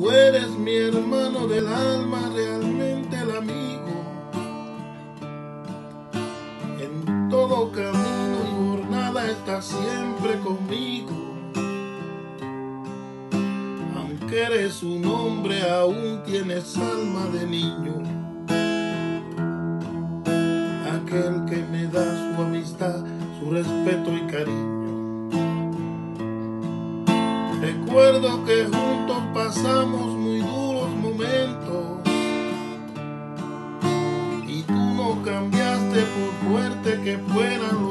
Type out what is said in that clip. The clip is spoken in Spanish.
Tú eres mi hermano del alma, realmente el amigo. En todo camino y jornada estás siempre conmigo. Aunque eres un hombre, aún tienes alma de niño. Aquel que me da su amistad, su respeto y cariño. Recuerdo que juntos pasamos muy duros momentos. Y tú no cambiaste por fuerte que fueran